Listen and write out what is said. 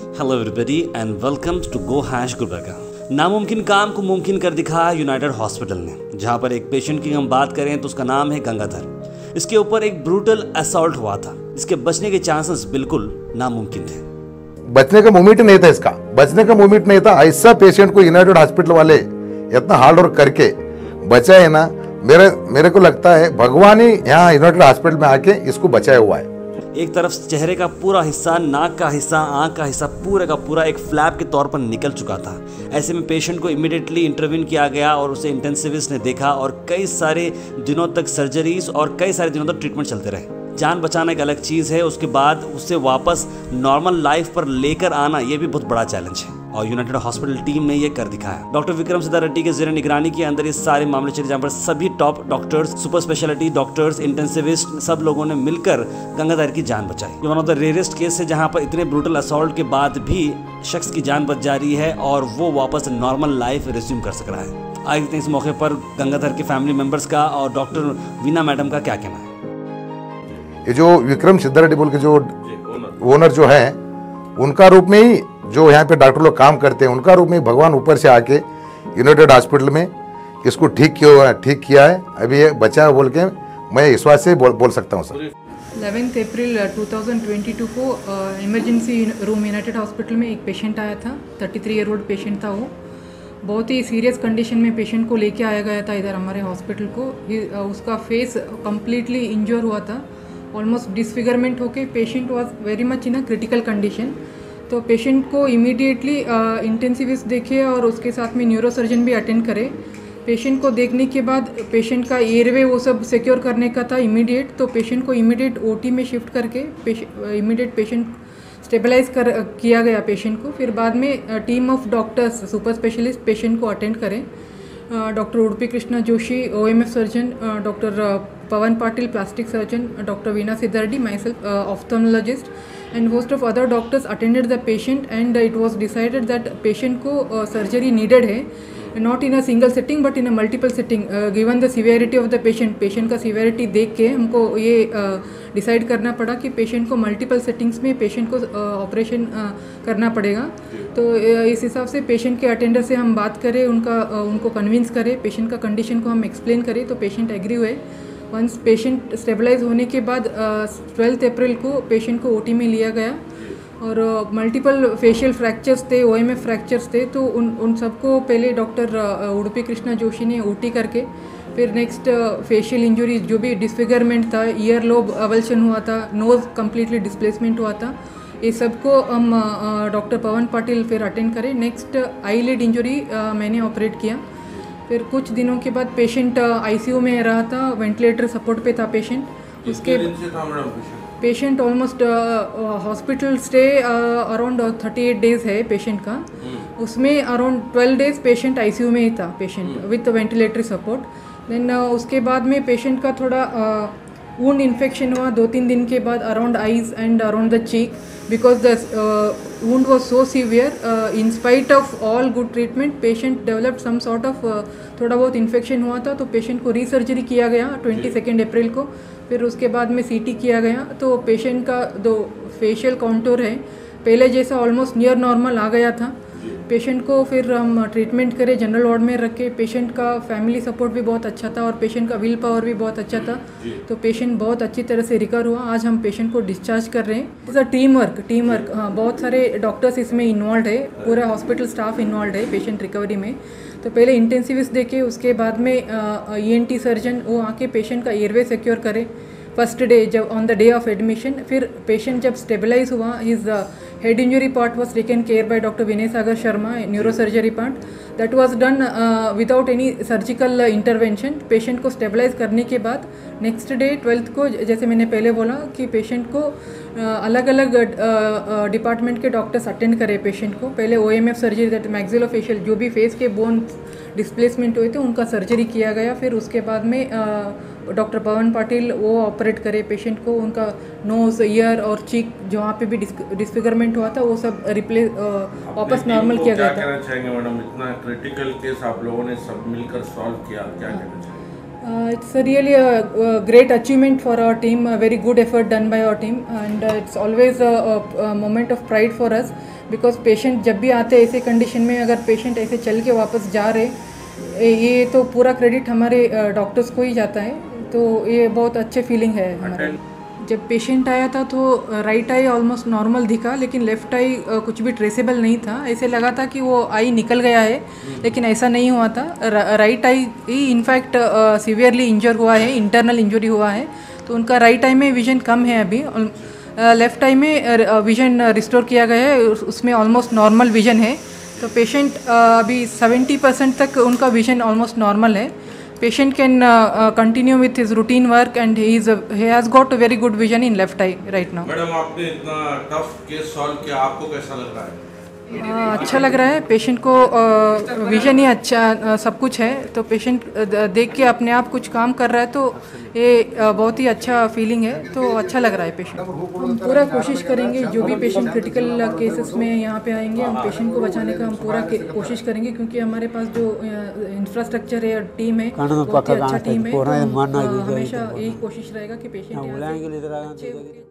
Hello everybody and welcome to go hash Gulbarga नामुमकिन काम को मुमकिन कर दिखाया यूनाइटेड हॉस्पिटल ने, जहाँ पर एक पेशेंट की हम बात करें तो उसका नाम है गंगाधर। इसके ऊपर एक ब्रूटल असॉल्ट हुआ था। इसके बचने के चांसेस बिल्कुल नामुमकिन थे। बचने का मोमेंट नहीं था इसका। बचने का मोमेंट नहीं था। ऐसा पेशेंट को यूनाइटेड हॉस्पिटल वाले इतना हार्ड वर्क करके बचाए ना, मेरे मेरे को लगता है भगवान ही यहाँ यूनाइटेड हॉस्पिटल में आके इसको बचाया हुआ है। एक तरफ़ चेहरे का पूरा हिस्सा, नाक का हिस्सा, आँख का हिस्सा, पूरे का पूरा एक फ्लैप के तौर पर निकल चुका था। ऐसे में पेशेंट को इमिडिएटली इंटरव्यून किया गया और उसे इंटेंसिविस्ट ने देखा और कई सारे दिनों तक सर्जरीज और कई सारे दिनों तक ट्रीटमेंट चलते रहे। जान बचाना एक अलग चीज़ है, उसके बाद उसे वापस नॉर्मल लाइफ पर लेकर आना, ये भी बहुत बड़ा चैलेंज है। और यूनाइटेड हॉस्पिटल टीम ने यह कर दिखाया। डॉक्टर विक्रम सिद्धा रेड्डी के जेर निगरानी के अंदर ये सारे मामले चले जहाँ पर सभी top doctors super speciality doctors intensivist सब लोगों ने मिलकर गंगाधर की जान बचाई। ये one of the rarest case है जहाँ पर इतने ब्रूटल असॉल्ट के बाद भी शख्स की जान बच जा रही है और वो वापस नॉर्मल लाइफ रिज्यूम कर सक रहा है। आए देखते इस मौके पर गंगाधर के फैमिली मेंबर्स का और डॉक्टर वीना मैडम का क्या कहना है? ये जो विक्रम सिद्धारेड्डी बोल के जो ओनर जो है उनका रूप में ही जो यहाँ पे डॉक्टर लोग काम करते हैं उनका रूप में भगवान ऊपर से आके यूनाइटेड हॉस्पिटल में इसको ठीक किया ठीक किया है। अभी ये बचा है बोल के मैं विश्वास से बोल, बोल सकता हूँ सर। 11 अप्रैल 2022 को इमरजेंसी रूम यूनाइटेड हॉस्पिटल में एक पेशेंट आया था 33 थ्री ईयर ओल्ड पेशेंट था वो। बहुत ही सीरियस कंडीशन में पेशेंट को लेके आया गया था इधर हमारे हॉस्पिटल को। उसका फेस कम्प्लीटली इंजोर हुआ था। ऑलमोस्ट डिसफिगरमेंट होके patient was very much in a critical condition तो पेशेंट को इमीडिएटली इंटेंसिविस्ट देखे और उसके साथ में न्यूरोसर्जन भी अटेंड करे। पेशेंट को देखने के बाद पेशेंट का एयरवे वो सब सिक्योर करने का था इमीडिएट तो पेशेंट को इमीडिएट ओटी में शिफ्ट करके इमीडिएट पेशेंट स्टेबलाइज कर किया गया पेशेंट को। फिर बाद में team of doctors super specialist patient को अटेंड करें। Doctor Udupi Krishna Joshi O M F surgeon doctor Pavan Patil plastic surgeon doctor Veena Siddhardi myself ophthalmologist and most of other doctors attended the patient and it was decided that patient को surgery needed है। Not in a single setting but in a multiple setting given the the of the patient patient का severity देख के हमको ये decide uh, करना पड़ा कि पेशेंट को मल्टीपल सेटिंग्स में पेशेंट को ऑपरेशन uh, करना पड़ेगा तो इस हिसाब से पेशेंट के अटेंडर से हम बात करें उनका उनको कन्विंस करें पेशेंट का कंडीशन को हम एक्सप्लेन करें तो पेशेंट एग्री हुए वंस पेशेंट स्टेबलाइज होने के बाद ट्वेल्थ अप्रैल को पेशेंट को ओटी में लिया गया. और मल्टीपल फेशियल फ्रैक्चर्स थे ओ एम फ्रैक्चर्स थे तो उन उन सबको पहले डॉक्टर उड़पी कृष्णा जोशी ने ओटी करके फिर नेक्स्ट फेशियल इंजरी जो भी डिसफिगरमेंट था ईयर लोब अवल्शन हुआ था नोज़ कम्प्लीटली डिस्प्लेसमेंट हुआ था ये सबको हम डॉक्टर पवन पाटिल फिर अटेंड करें। नेक्स्ट आई लिड इंजरी मैंने ऑपरेट किया। फिर कुछ दिनों के बाद पेशेंट आईसीयू में रहा था वेंटिलेटर सपोर्ट पे था पेशेंट उसके patient almost hospital stay around thirty eight days है पेशेंट का। उसमें around twelve days patient ICU में ही था patient with ventilatory support then उसके बाद में पेशेंट का थोड़ा वुंड इन्फेक्शन हुआ दो तीन दिन के बाद around eyes and around the cheek because the wound was so severe uh, in spite of all good treatment patient developed some sort of uh, थोड़ा बहुत इन्फेक्शन हुआ था तो पेशेंट को रीसर्जरी किया गया ट्वेंटी सेकेंड अप्रैल को फिर उसके बाद में सीटी किया गया तो पेशेंट का दो फेशियल काउंटोर है। पहले जैसा ऑलमोस्ट नियर नॉर्मल आ गया था। पेशेंट को फिर हम ट्रीटमेंट करें जनरल वार्ड में रख। के पेशेंट का फैमिली सपोर्ट भी बहुत अच्छा था और पेशेंट का विल पावर भी बहुत अच्छा था। तो पेशेंट बहुत अच्छी तरह से रिकवर हुआ। आज हम पेशेंट को डिस्चार्ज कर रहे हैं। A team work team work हाँ बहुत सारे डॉक्टर्स इसमें इन्वॉल्व है। पूरा हॉस्पिटल स्टाफ इन्वॉल्व है पेशेंट रिकवरी में। तो पहले इंटेंसिविस्ट देखे उसके बाद में ई एन टी सर्जन वो आके पेशेंट का एयरवे सिक्योर करे। फ़र्स्ट डे जब on the day of admission फिर पेशेंट जब स्टेबलाइज हुआ his head injury part was taken care by Dr. Vinay Sagar Sharma, neurosurgery part. That was done uh, without any surgical uh, intervention. Patient को stabilise करने के बाद next day twelfth को जैसे मैंने पहले बोला कि पेशेंट को अलग अलग डिपार्टमेंट के डॉक्टर्स अटेंड करें पेशेंट को पहले O M F surgery that maxillofacial जो भी फेस के बोन डिस्प्लेसमेंट हुए थे उनका सर्जरी किया गया। फिर उसके बाद में डॉक्टर पवन पाटिल वो ऑपरेट करे पेशेंट को उनका नोज़ ईयर और चीक जहाँ पे भी डिस्फिगरमेंट हुआ था वो सब रिप्लेस वापस नॉर्मल किया गया था। कहना चाहेंगे मैडम? इतना क्रिटिकल केस आप लोगों ने सब मिलकर सॉल्व किया क्या कहना चाहेंगे? Uh, it's a really a, a great achievement for our team, a very good effort done by our team, and uh, it's always a, a, a moment of pride for us. Because patient जब भी आते ऐसे condition में अगर patient ऐसे चल के वापस जा रहे ये तो पूरा क्रेडिट हमारे डॉक्टर्स को ही जाता है। तो ये बहुत अच्छे फीलिंग है हमारे। जब पेशेंट आया था तो राइट आई ऑलमोस्ट नॉर्मल दिखा लेकिन लेफ़्ट आई कुछ भी ट्रेसेबल नहीं था। ऐसे लगा था कि वो आई निकल गया है लेकिन ऐसा नहीं हुआ था। राइट आई ही इनफैक्ट सीवियरली इंजर हुआ है इंटरनल इंजरी हुआ है। तो उनका राइट आई में विजन कम है अभी। लेफ़्ट आई में विजन रिस्टोर किया गया है। उसमें ऑलमोस्ट नॉर्मल विजन है। तो पेशेंट अभी 70 परसेंट तक उनका विजन ऑलमोस्ट नॉर्मल है। Patient can continue with his routine work and he has got very good vision in left eye right now madam, आपने इतना टफ केस सॉल्व किया, आपको कैसा लग रहा है? आ, अच्छा लग रहा है। पेशेंट को आ, विजन ही अच्छा आ, सब कुछ है। तो पेशेंट देख के अपने आप कुछ काम कर रहा है तो ये बहुत ही अच्छा फीलिंग है। तो अच्छा लग रहा है पेशेंट। हम पूरा कोशिश करेंगे जो भी पेशेंट क्रिटिकल केसेस में यहाँ पे आएँगे हम पेशेंट को बचाने का हम पूरा कोशिश करेंगे क्योंकि हमारे पास जो इंफ्रास्ट्रक्चर है टीम है बहुत ही अच्छा टीम है। तो, हाँ, हमेशा यही कोशिश रहेगा कि पेशेंट